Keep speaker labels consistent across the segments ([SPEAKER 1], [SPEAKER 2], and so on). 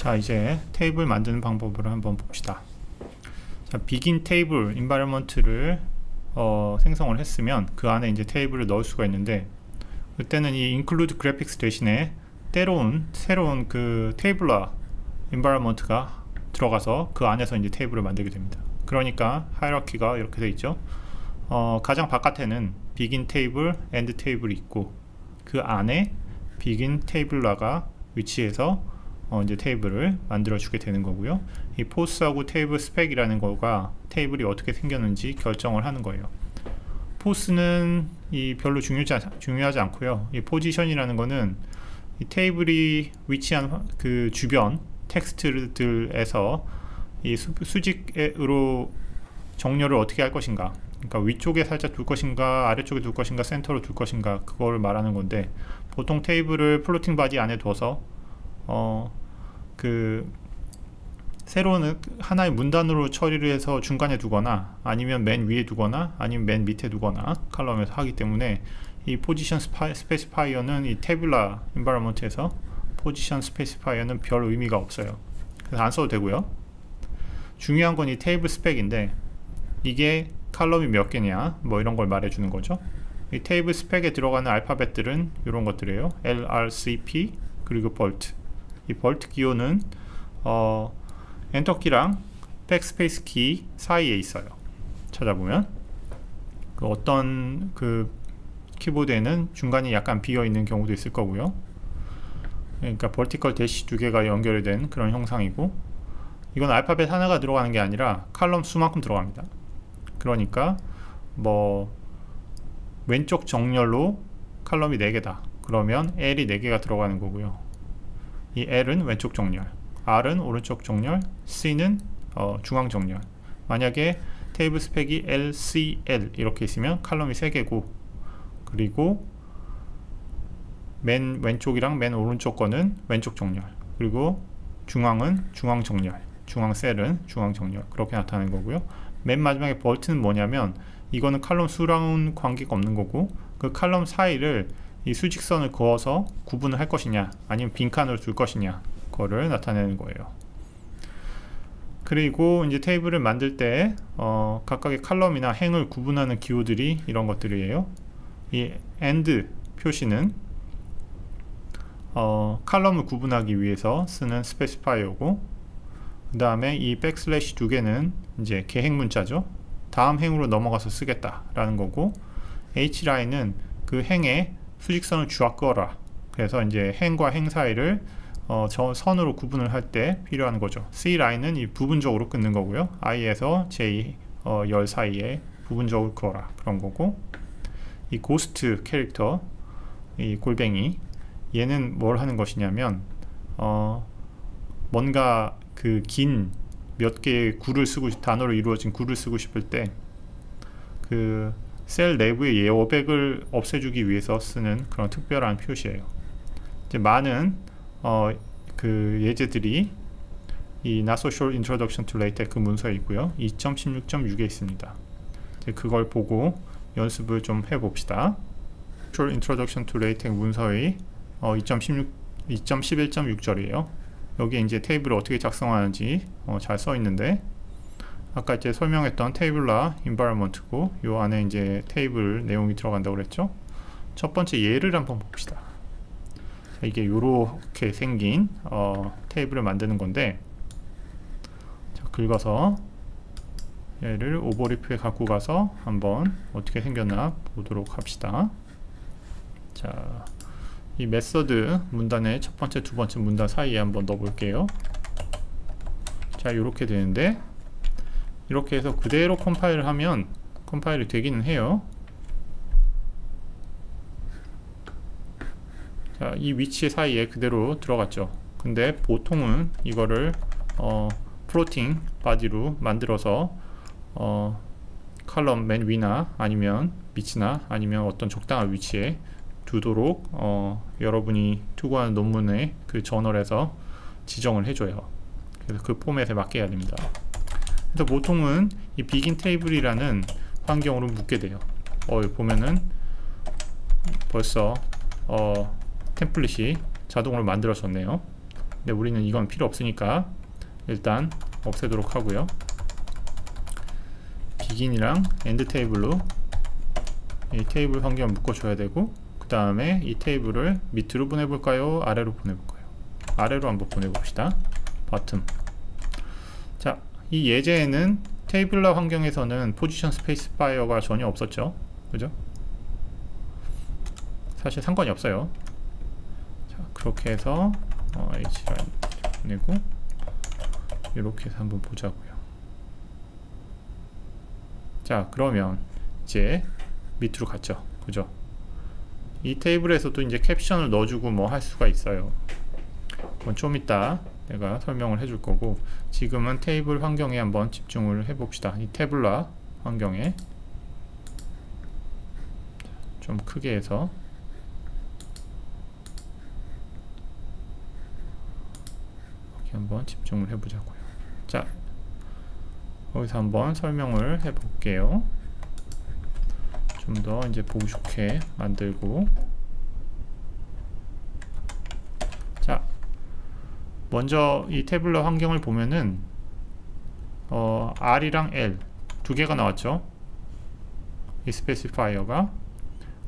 [SPEAKER 1] 자 이제 테이블 만드는 방법을 한번 봅시다. 자 begin 테이블 environment를 어, 생성을 했으면 그 안에 이제 테이블을 넣을 수가 있는데 그때는 이 include graphics 대신에 때로운 새로운 그 테이블러 environment가 들어가서 그 안에서 이제 테이블을 만들게 됩니다. 그러니까 하이라키가 이렇게 되어 있죠. 어, 가장 바깥에는 begin 테이블, end 테이블이 있고 그 안에 begin tabular가 위치해서 어, 이제 테이블을 만들어 주게 되는 거고요. 이 pos하고 table spec이라는 거가 테이블이 어떻게 생겼는지 결정을 하는 거예요. pos는 이 별로 중요하지, 중요하지 않고요. 이 포지션이라는 거는 이 테이블이 위치한 그 주변 텍스트들에서 이 수, 수직으로 정렬을 어떻게 할 것인가 그러니까 위쪽에 살짝 둘 것인가 아래쪽에 둘 것인가 센터로 둘 것인가 그걸 말하는 건데 보통 테이블을 floating body 안에 둬서 어 그 새로운 하나의 문단으로 처리를 해서 중간에 두거나 아니면 맨 위에 두거나 아니면 맨 밑에 두거나 칼럼에서 하기 때문에 이 position specifier는 이 tabular environment에서 position specifier는 별 의미가 없어요. 그래서 안 써도 되고요. 중요한 건 이 table spec인데 이게 칼럼이 몇 개냐 뭐 이런 걸 말해 주는 거죠. 이 table spec에 들어가는 알파벳들은 이런 것들이에요. LRCP 그리고 vert 이 vert 기호는 어, 엔터 키랑 백스페이스 키 사이에 있어요. 찾아보면 그 어떤 그 키보드에는 중간에 약간 비어 있는 경우도 있을 거고요. 그러니까 vertical dash 두 개가 연결된 그런 형상이고 이건 알파벳 하나가 들어가는 게 아니라 칼럼 수만큼 들어갑니다. 그러니까 뭐 왼쪽 정렬로 칼럼이 4개다. 그러면 L이 4개가 들어가는 거고요 이 L은 왼쪽 정렬 R은 오른쪽 정렬 C는 어, 중앙 정렬. 만약에 테이블 스펙이 LCL 이렇게 있으면 칼럼이 3개고 그리고 맨 왼쪽이랑 맨 오른쪽 거는 왼쪽 정렬 그리고 중앙은 중앙 정렬 중앙 셀은 중앙 정렬 그렇게 나타나는 거고요. 맨 마지막에 볼트는 뭐냐면 이거는 칼럼 수랑은 관계가 없는 거고 그 칼럼 사이를 이 수직선을 그어서 구분을 할 것이냐 아니면 빈칸으로 둘 것이냐 그거를 나타내는 거예요. 그리고 이제 테이블을 만들 때 어, 각각의 칼럼이나 행을 구분하는 기호들이 이런 것들이에요. 이 AND 표시는 어, 칼럼을 구분하기 위해서 쓰는 specifier고 그 다음에 이 backslash 두 개는 이제 개행 문자죠. 다음 행으로 넘어가서 쓰겠다 라는 거고 hline은 그 행에 수직선을 쭉 그어라. 그래서 이제 행과 행 사이를 어, 저 선으로 구분을 할 때 필요한 거죠. cline은 이 부분적으로 끊는 거고요. I에서 J 어, 열 사이에 부분적으로 그어라. 그런 거고. 이 고스트 캐릭터 이 골뱅이 얘는 뭘 하는 것이냐면 어, 뭔가 그 긴 몇 개의 구를 쓰고 단어로 이루어진 구를 쓰고 싶을 때그 셀 내부의 예어백을 없애주기 위해서 쓰는 그런 특별한 표시예요. 이제 많은 어, 그 예제들이 이 Not So Short Introduction to LaTeX 그 문서에 있고요. 2.16.6에 있습니다. 그걸 보고 연습을 좀 해봅시다. Short Introduction to LaTeX 문서의 어, 2.16, 2.11.6절이에요. 여기 이제 테이블을 어떻게 작성하는지 어, 잘 써 있는데 아까 이제 설명했던 테이블라 인바이러먼트고 요 안에 이제 테이블 내용이 들어간다고 그랬죠? 첫 번째 예를 한번 봅시다. 이게 요렇게 생긴 어, 테이블을 만드는 건데 자, 긁어서 얘를 Overleaf에 갖고 가서 한번 어떻게 생겼나 보도록 합시다. 자, 이 method 문단의 첫 번째 두 번째 문단 사이에 한번 넣어 볼게요. 자 이렇게 되는데 이렇게 해서 그대로 컴파일을 하면 컴파일이 되기는 해요 자, 이 위치 사이에 그대로 들어갔죠 근데 보통은 이거를 어, floating body로 만들어서 어, 칼럼 맨 위나 아니면 밑이나 아니면 어떤 적당한 위치에 두도록 어, 여러분이 투고하는 논문의 그 저널에서 지정을 해줘요. 그래서 그 포맷에 맞게 해야 됩니다. 그래서 보통은 이 begin table이라는 환경으로 묶게 돼요. 어, 보면은 벌써 어, template이 자동으로 만들어졌네요. 근데 우리는 이건 필요 없으니까 일단 없애도록 하고요 begin이랑 end table로 이 테이블 환경을 묶어줘야 되고 그 다음에 이 테이블을 밑으로 보내볼까요? 아래로 보내볼까요? 아래로 한번 보내봅시다 자, 이 예제에는 tabular 환경에서는 position specifier가 전혀 없었죠. 그죠? 사실 상관이 없어요. 자, 그렇게 해서 어, H라인 보내고 이렇게 해서 한번 보자고요. 자 그러면 이제 밑으로 갔죠. 그죠? 이 테이블에서도 이제 캡션을 넣어주고 뭐 할 수가 있어요. 그건 좀 이따 내가 설명을 해줄 거고 지금은 테이블 환경에 한번 집중을 해 봅시다. 이 태블라 환경에 좀 크게 해서 여기 한번 집중을 해 보자고요. 자 여기서 한번 설명을 해 볼게요. 좀 더 이제 보기 좋게 만들고 자 먼저 이 태블러 환경을 보면은 어, R이랑 L 두 개가 나왔죠? 이 specifier가.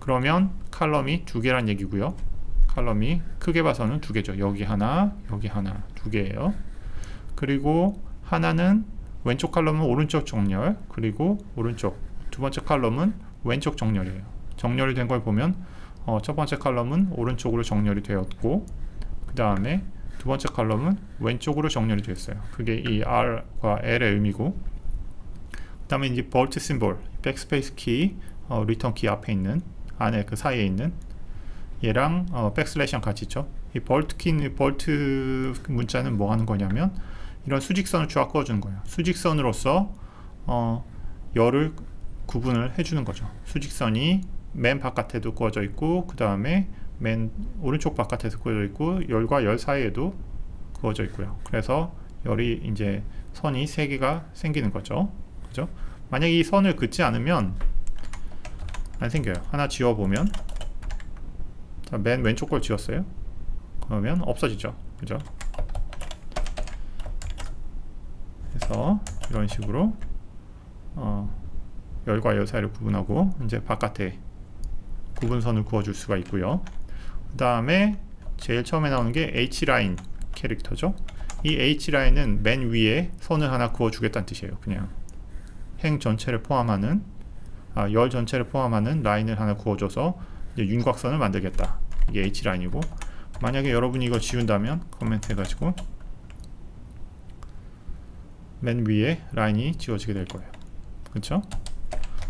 [SPEAKER 1] 그러면 칼럼이 두 개란 얘기고요. 칼럼이 크게 봐서는 두 개죠. 여기 하나 여기 하나 두 개예요. 그리고 하나는 왼쪽 칼럼은 오른쪽 정렬 그리고 오른쪽. 두 번째 칼럼은 왼쪽 정렬이에요. 정렬이 된 걸 보면 어, 첫 번째 칼럼은 오른쪽으로 정렬이 되었고 그 다음에 두 번째 칼럼은 왼쪽으로 정렬이 되었어요. 그게 이 R과 L의 의미고 그 다음에 이제 볼트 symbol, backspace 키, 어, return 키 앞에 있는 안에 그 사이에 있는 얘랑 어, backslash랑 같이 있죠. 이 볼트 키, 볼트 문자는 뭐 하는 거냐면 이런 수직선을 쫙 그어주는 거예요. 수직선으로서 어, 열을 구분을 해주는 거죠. 수직선이 맨 바깥에도 그어져 있고 그 다음에 맨 오른쪽 바깥에서 그어져 있고 열과 열 사이에도 그어져 있고요. 그래서 열이 이제 선이 세 개가 생기는 거죠. 그죠? 만약 이 선을 긋지 않으면 안 생겨요. 하나 지워 보면 맨 왼쪽 걸 지웠어요. 그러면 없어지죠. 그죠? 그래서 이런 식으로 어, 열과 열 사이를 구분하고 이제 바깥에 구분선을 그어줄 수가 있고요. 그 다음에 제일 처음에 나오는 게 H라인 캐릭터죠. 이 H라인은 맨 위에 선을 하나 그어주겠다는 뜻이에요. 그냥 행 전체를 포함하는 아, 열 전체를 포함하는 라인을 하나 그어줘서 윤곽선을 만들겠다. 이게 H라인이고 만약에 여러분이 이거 지운다면 코멘트 해가지고 맨 위에 라인이 지워지게 될 거예요. 그렇죠?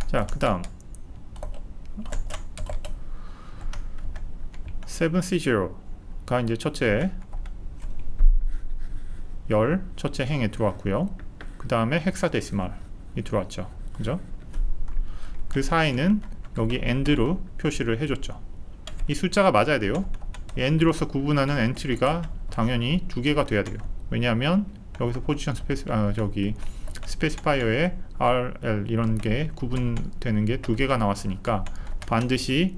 [SPEAKER 1] 자, 그 다음 7C0가 이제 첫째 열 첫째 행에 들어왔고요. 그 다음에 헥사데시말이 들어왔죠. 그죠? 그 사이는 여기 end로 표시를 해줬죠. 이 숫자가 맞아야 돼요. end로서 구분하는 엔트리가 당연히 두 개가 돼야 돼요. 왜냐하면 여기서 position space 아 저기 specifier에 RL 이런 게 구분되는 게 두 개가 나왔으니까 반드시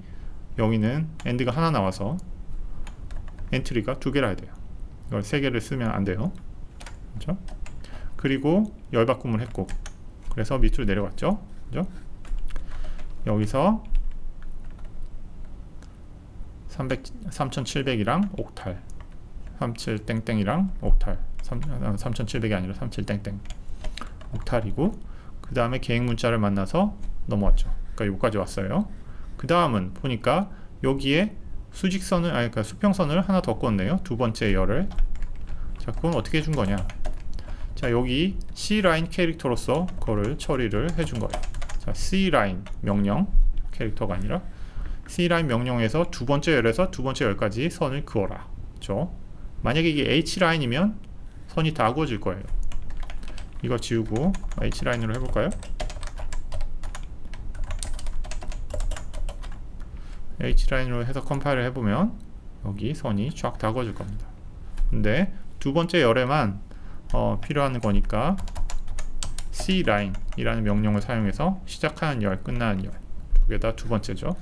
[SPEAKER 1] 여기는 and가 하나 나와서 entry가 두 개라 해야 돼요. 이걸 세 개를 쓰면 안 돼요. 그렇죠? 그리고 열 바꿈을 했고 그래서 밑으로 내려갔죠. 그죠? 여기서 300, 3700이랑 옥탈 37 땡땡이랑 옥탈 3, 3700이 아, 아니라 37 땡땡 옥탈이고 그 다음에 계획 문자를 만나서 넘어왔죠. 그러니까 여기까지 왔어요. 그 다음은 보니까 여기에 수직선을 아니 그러니까 수평선을 하나 더 껐네요. 두 번째 열을. 자, 그건 어떻게 해준 거냐? 자, 여기 C 라인 캐릭터로서 그거를 처리를 해준 거예요. 자, C 라인 명령 캐릭터가 아니라 C 라인 명령에서 두 번째 열에서 두 번째 열까지 선을 그어라. 그렇죠? 만약에 이게 H 라인이면 선이 다 그어질 거예요. 이거 지우고 H라인으로 해볼까요? H라인으로 해서 컴파일을 해보면 여기 선이 쫙다 그어질 겁니다. 근데 두 번째 열에만 어, 필요한 거니까 C line이라는 명령을 사용해서 시작하는 열, 끝나는 열 두 개 다 두 번째죠.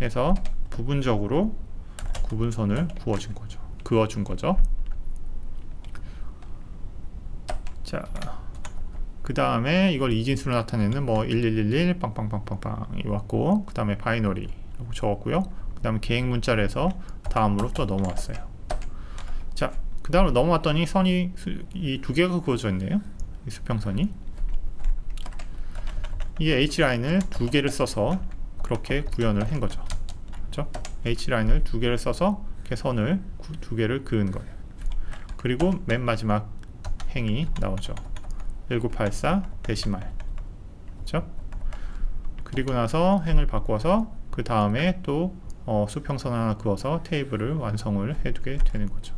[SPEAKER 1] 해서 부분적으로 구분선을 구워준 거죠. 그어준 거죠. 자, 그 다음에 이걸 이진수로 나타내는 뭐 1111 빵빵빵빵빵 이 왔고 그 다음에 binary 라고 적었고요. 그 다음에 개행 문자를 해서 다음으로 또 넘어왔어요. 자그 다음으로 넘어왔더니 선이 이 두 개가 그어져 있네요. 이 수평선이. 이 H라인을 두 개를 써서 그렇게 구현을 한 거죠. 그렇죠? H라인을 두 개를 써서 이렇게 선을 두 개를 그은 거예요. 그리고 맨 마지막 행이 나오죠. 1984 데시말. 그렇죠? 그리고 나서 행을 바꿔서 그 다음에 또 어, 수평선 하나 그어서 테이블을 완성을 해두게 되는 거죠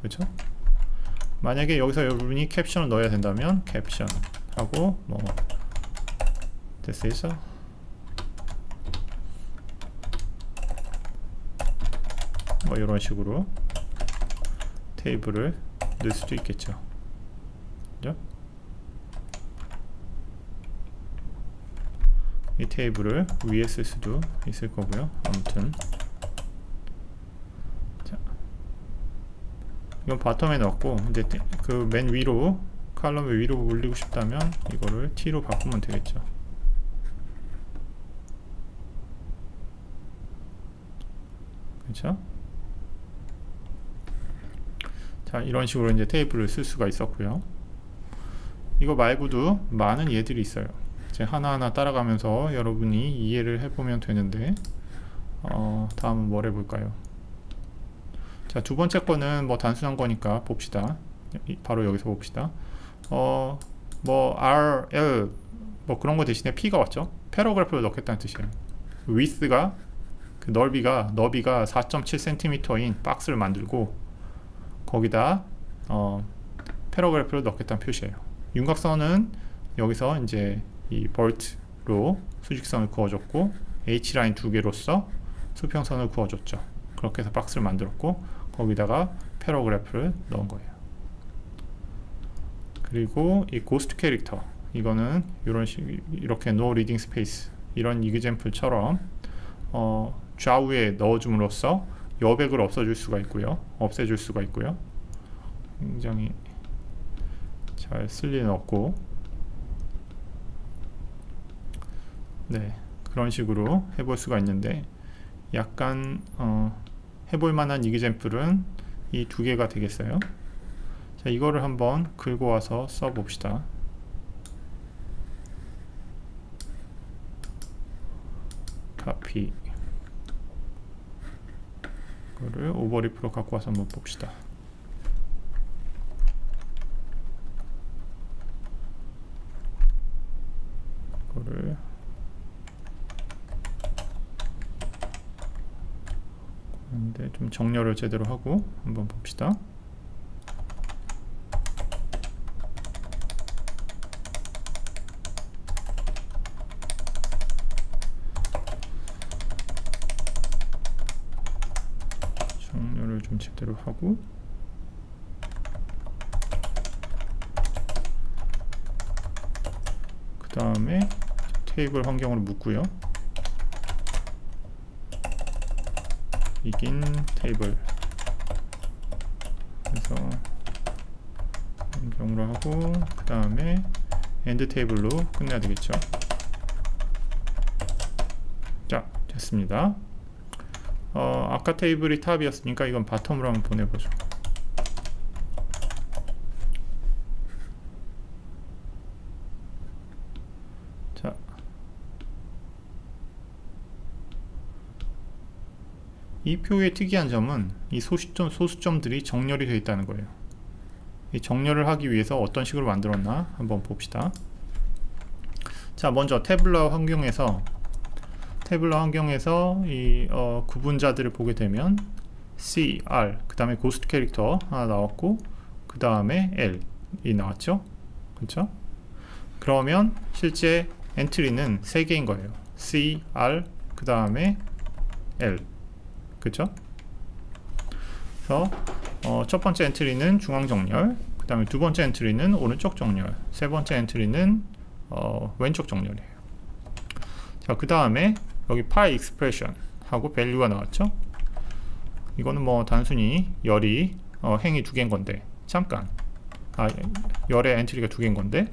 [SPEAKER 1] 그렇죠? 만약에 여기서 여러분이 캡션을 넣어야 된다면 캡션 하고 뭐 this is 뭐 이런 식으로 테이블을 넣을 수도 있겠죠 그죠? 이 테이블을 위에 쓸 수도 있을 거고요. 아무튼. 자, 이건 바텀에 넣었고 근데 그맨 위로 칼럼 위로 올리고 싶다면 이거를 T로 바꾸면 되겠죠. 그렇죠? 자 이런 식으로 이제 테이블을 쓸 수가 있었고요. 이거 말고도 많은 예들이 있어요 이제 하나하나 따라가면서 여러분이 이해를 해보면 되는데 어, 다음은 뭘 해볼까요? 자 두 번째 거는 뭐 단순한 거니까 봅시다. 바로 여기서 봅시다. 어, 뭐 R, L 뭐 그런 거 대신에 P가 왔죠? paragraph를 넣겠다는 뜻이에요. width가 그 넓이가 너비가 4.7cm인 박스를 만들고 거기다 어, paragraph를 넣겠다는 표시예요. 윤곽선은 여기서 이제 이 볼트로 수직선을 그어줬고 H line 두 개로서 수평선을 그어줬죠. 그렇게 해서 박스를 만들었고 거기다가 paragraph를 넣은 거예요. 그리고 이 ghost character 이거는 이런 식 이렇게 no leading space 이런 example처럼 어, 좌우에 넣어줌으로써 여백을 없어줄 수가 있고요. 없애줄 수가 있고요. 굉장히 잘 쓸 리는 없고 네 그런 식으로 해볼 수가 있는데 약간 어, 해볼 만한 이그젠플은 이 두 개가 되겠어요? 자 이거를 한번 긁어 와서 써 봅시다. 카피. 이거를 오버리프로 갖고 와서 한번 봅시다 이거를 근데 좀 정렬을 제대로 하고 한번 봅시다. 정렬을 좀 제대로 하고 그 다음에 테이블 환경으로 묶고요 begin 테이블. 그래서 환경으로 하고 그 다음에 end 테이블로 끝내야 되겠죠? 자 됐습니다. 어, 아까 테이블이 탑이었으니까 이건 바텀으로 한번 보내보죠 이 표의 특이한 점은 이 소수점, 소수점들이 정렬이 되어 있다는 거예요. 이 정렬을 하기 위해서 어떤 식으로 만들었나 한번 봅시다. 자 먼저 tabular 환경에서 tabular 환경에서 이 어, 구분자들을 보게 되면 C, R 그 다음에 ghost character 하나 나왔고 그 다음에 L 이 나왔죠 그렇죠 그러면 실제 entry는 3개인 거예요 C, R 그 다음에 L 그죠? 그래서 어, 첫 번째 entry는 중앙 정렬, 그 다음에 두 번째 entry는 오른쪽 정렬, 세 번째 entry는 어, 왼쪽 정렬이에요. 자, 그 다음에 여기 pi expression 하고 value가 나왔죠? 이거는 뭐 단순히 열이 어, 행이 두 개인 건데 잠깐 아 열의 entry가 두 개인 건데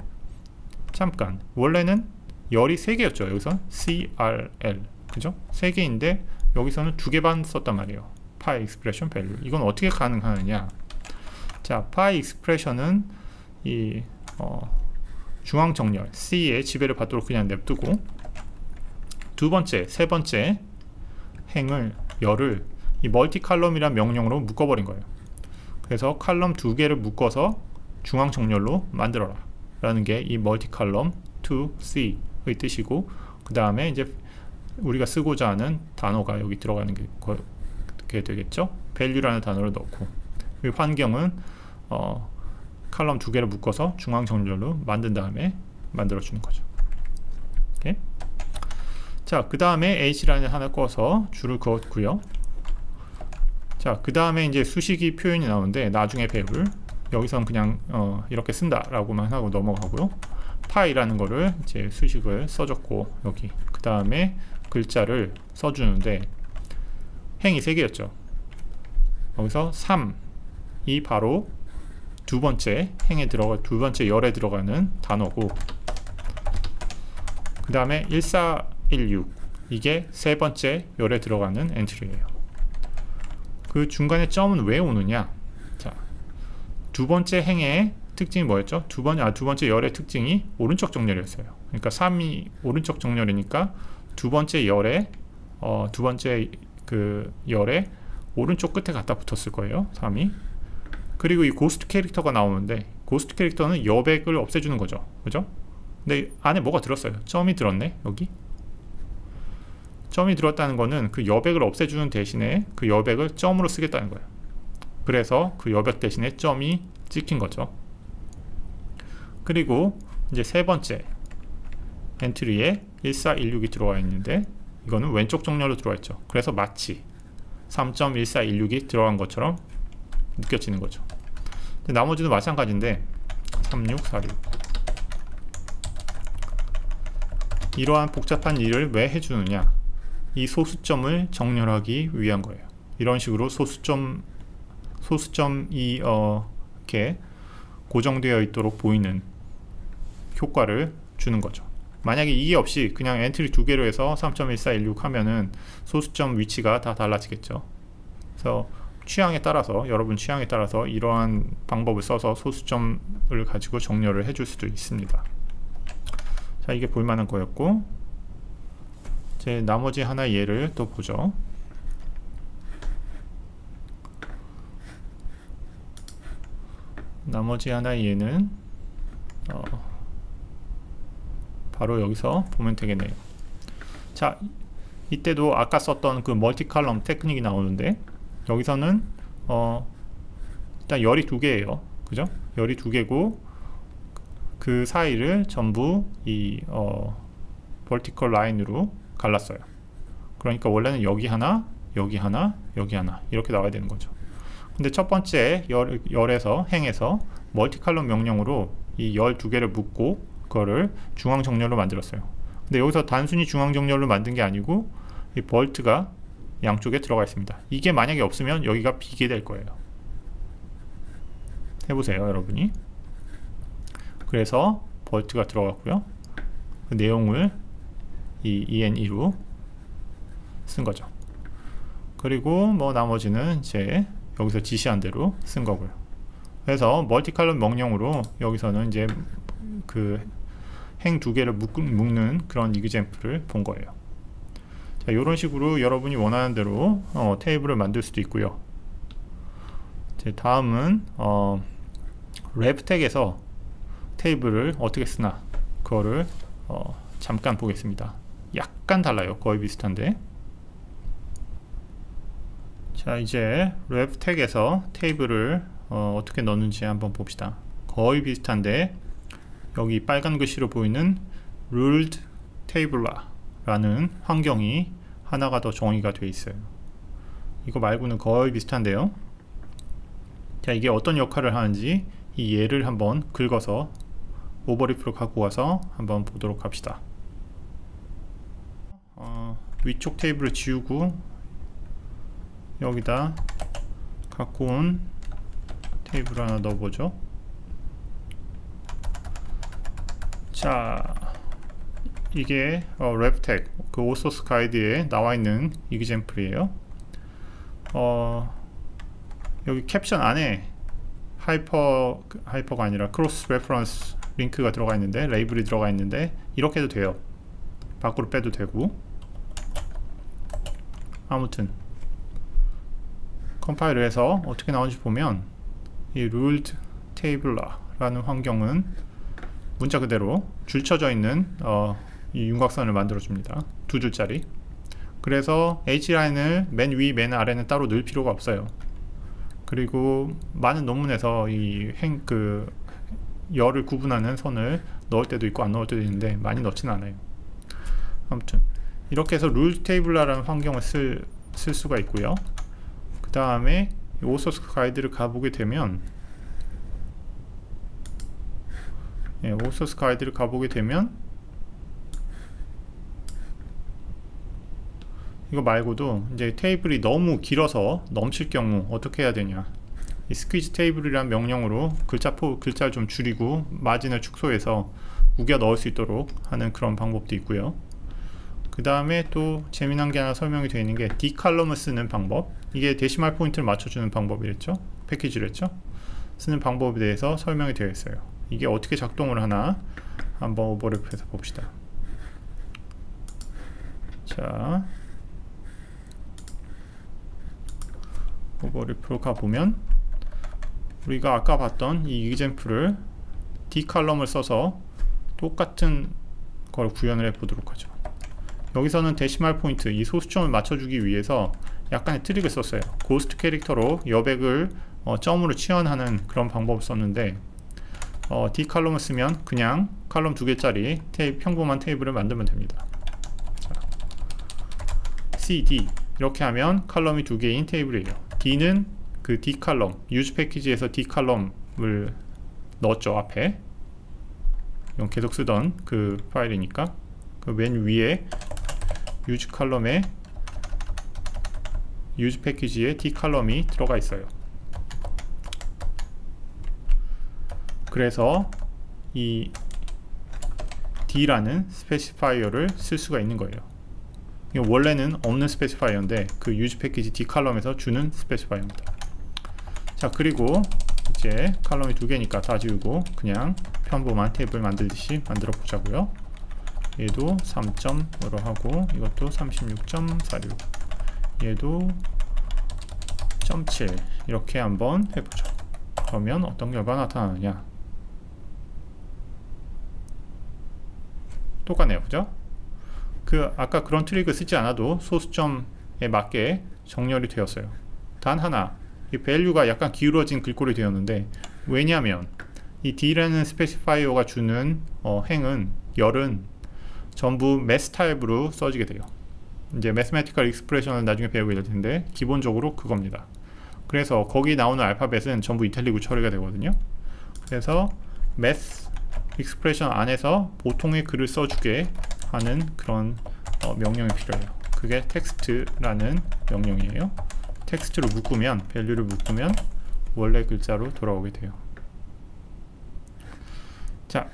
[SPEAKER 1] 잠깐 원래는 열이 세 개였죠 여기서 CRL 그죠? 세 개인데 여기서는 두 개만 썼단 말이에요. pi expression value 이건 어떻게 가능하느냐? 자 pi expression은 이 어, 중앙 정렬 C의 지배를 받도록 그냥 냅두고 두 번째, 세 번째 행을 열을 이 멀티 칼럼이란 명령으로 묶어버린 거예요. 그래서 칼럼 두 개를 묶어서 중앙 정렬로 만들어라. 라는 게 이 멀티 칼럼 to C의 뜻이고 그 다음에 이제 우리가 쓰고자 하는 단어가 여기 들어가는 게, 게 되겠죠. value라는 단어를 넣고 이 환경은 어, 칼럼 두 개를 묶어서 중앙 정렬로 만든 다음에 만들어 주는 거죠. 자, 그 다음에 h라인을 하나 꺼서 줄을 그었고요. 자, 그 다음에 이제 수식이 표현이 나오는데 나중에 배울 여기서는 그냥 어, 이렇게 쓴다라고만 하고 넘어가고요. 파이라는 거를 이제 수식을 써줬고 여기 그 다음에 글자를 써주는데 행이 3개였죠. 여기서 3이 바로 두 번째 행에 들어가 두 번째 열에 들어가는 단어고 그 다음에 1416 이게 세 번째 열에 들어가는 엔트리예요. 그 중간에 점은 왜 오느냐? 자, 두 번째 행의 특징이 뭐였죠? 두 번, 아, 두 번째 열의 특징이 오른쪽 정렬이었어요. 그러니까 3이 오른쪽 정렬이니까 두 번째 열에 어, 두 번째 그 열에 오른쪽 끝에 갖다 붙었을 거예요. 3이. 그리고 이 고스트 캐릭터가 나오는데 고스트 캐릭터는 여백을 없애주는 거죠. 그죠? 근데 안에 뭐가 들었어요. 점이 들었네. 여기. 점이 들었다는 거는 그 여백을 없애주는 대신에 그 여백을 점으로 쓰겠다는 거예요. 그래서 그 여백 대신에 점이 찍힌 거죠. 그리고 이제 세 번째 엔트리에 1416이 들어와 있는데 이거는 왼쪽 정렬로 들어와 있죠. 그래서 마치 3.1416이 들어간 것처럼 느껴지는 거죠. 나머지도 마찬가지인데 3646 이러한 복잡한 일을 왜 해주느냐 이 소수점을 정렬하기 위한 거예요 이런 식으로 소수점 소수점이 어, 이렇게 고정되어 있도록 보이는 효과를 주는 거죠 만약에 이게 없이 그냥 entry 두 개로 해서 3.1416 하면은 소수점 위치가 다 달라지겠죠. 그래서 취향에 따라서 여러분 취향에 따라서 이러한 방법을 써서 소수점을 가지고 정렬을 해줄 수도 있습니다. 자 이게 볼만한 거였고 이제 나머지 하나 예를 또 보죠. 나머지 하나 예는 어, 바로 여기서 보면 되겠네요. 자 이때도 아까 썼던 그 멀티 칼럼 테크닉이 나오는데 여기서는 어 일단 열이 두 개예요. 그죠? 열이 두 개고 그 사이를 전부 이 어, 벌티컬 라인으로 갈랐어요. 그러니까 원래는 여기 하나 여기 하나 여기 하나 이렇게 나와야 되는 거죠. 근데 첫 번째 열, 열에서 행에서 멀티칼럼 명령으로 이 열 두 개를 묶고 그 거를 중앙 정렬로 만들었어요 근데 여기서 단순히 중앙 정렬로 만든 게 아니고 이 볼트가 양쪽에 들어가 있습니다. 이게 만약에 없으면 여기가 비게 될 거예요. 해보세요, 여러분이. 그래서 볼트가 들어갔고요. 그 내용을 이 EN2로 쓴 거죠. 그리고 뭐 나머지는 이제 여기서 지시한 대로 쓴 거고요. 그래서 멀티칼럼 명령으로 여기서는 이제 그 행 두 개를 묶는 그런 이그젠플을 본 거예요. 자, 이런 식으로 여러분이 원하는 대로 어, 테이블을 만들 수도 있고요. 제 다음은 어, 랩텍에서 테이블을 어떻게 쓰나 그거를 어, 잠깐 보겠습니다. 약간 달라요. 거의 비슷한데. 자 이제 랩텍에서 테이블을 어, 떻게 넣는지 한번 봅시다. 거의 비슷한데 여기 빨간 글씨로 보이는 ruled tabula 라는 환경이 하나가 더 정의가 되어 있어요. 이거 말고는 거의 비슷한데요. 자 이게 어떤 역할을 하는지 이 예를 한번 긁어서 오버리프로 갖고 와서 한번 보도록 합시다. 어, 위쪽 테이블을 지우고 여기다 갖고 온 테이블 하나 넣어보죠 자 이게 어, 랩텍 그 오소스 가이드에 나와 있는 이그젠플이에요. 어, 여기 캡션 안에 하이퍼 하이퍼가 아니라 cross reference 링크가 들어가 있는데 label이 들어가 있는데 이렇게 해도 돼요. 밖으로 빼도 되고. 아무튼 컴파일을 해서 어떻게 나오는지 보면 이 ruled tabular 라는 환경은 문자 그대로 줄쳐져 있는 어, 이 윤곽선을 만들어 줍니다. 두 줄짜리. 그래서 H라인을 맨 위, 맨 아래는 따로 넣을 필요가 없어요. 그리고 많은 논문에서 이 행 그 열을 구분하는 선을 넣을 때도 있고 안 넣을 때도 있는데 많이 넣지는 않아요. 아무튼 이렇게 해서 룰 테이블라라는 환경을 쓸, 쓸 수가 있고요. 그 다음에 오소스 가이드를 가보게 되면 예, 오소스 가이드를 가보게 되면 이거 말고도 이제 테이블이 너무 길어서 넘칠 경우 어떻게 해야 되냐. 이 squeeze table이란 명령으로 글자 포 글자를 좀 줄이고 마진을 축소해서 우겨 넣을 수 있도록 하는 그런 방법도 있고요. 그 다음에 또 재미난 게 하나 설명이 되어 있는 게 디칼럼을 쓰는 방법. 이게 decimal point를 맞춰주는 방법이랬죠? 패키지랬죠? 쓰는 방법에 대해서 설명이 되어 있어요 이게 어떻게 작동을 하나? 한번 Overleaf에서 봅시다. 자 Overleaf로 가보면 우리가 아까 봤던 이 이그젠플을 D칼럼을 써서 똑같은 걸 구현을 해 보도록 하죠. 여기서는 decimal point 이 소수점을 맞춰주기 위해서 약간의 트릭을 썼어요. ghost character로 여백을 어, 점으로 치환하는 그런 방법을 썼는데 어, D 칼럼을 쓰면 그냥 칼럼 두 개짜리 테이, 평범한 테이블을 만들면 됩니다. 자, CD 이렇게 하면 칼럼이 두 개인 테이블이에요. D는 그 D 칼럼 유즈 패키지에서 D 칼럼을 넣었죠 앞에. 이건 계속 쓰던 그 파일이니까. 그 맨 위에 유즈 칼럼에 유즈 패키지에 D 칼럼이 들어가 있어요. 그래서 이 D라는 specifier를 쓸 수가 있는 거예요. 원래는 없는 specifier인데 그 유즈 패키지 D 칼럼에서 주는 specifier입니다. 자 그리고 이제 칼럼이 두 개니까 다 지우고 그냥 평범한 테이블 만들듯이 만들어 보자고요. 얘도 3점으로 하고 이것도 36.46 얘도 0.7 이렇게 한번 해보죠 그러면 어떤 결과가 나타나느냐 똑같네요. 그죠? 그 아까 그런 트릭을 쓰지 않아도 소수점에 맞게 정렬이 되었어요. 단 하나 이 value가 약간 기울어진 글꼴이 되었는데 왜냐하면 이 d라는 specifier가 주는 어, 행은 열은 전부 math type으로 써지게 돼요. 이제 mathematical expression을 나중에 배우게 될 텐데 기본적으로 그겁니다. 그래서 거기 나오는 알파벳은 전부 이탈리고 처리가 되거든요. 그래서 math expression 안에서 보통의 글을 써주게 하는 그런 어, 명령이 필요해요. 그게 텍스트라는 명령이에요. 텍스트로 묶으면 value를 묶으면 원래 글자로 돌아오게 돼요. 자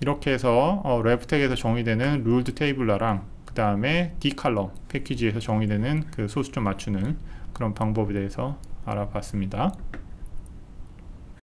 [SPEAKER 1] 이렇게 해서 어, 랩텍에서 정의되는 룰드 테이블러랑 그 다음에 D칼럼 패키지에서 정의되는 그 소수점 맞추는 그런 방법에 대해서 알아봤습니다.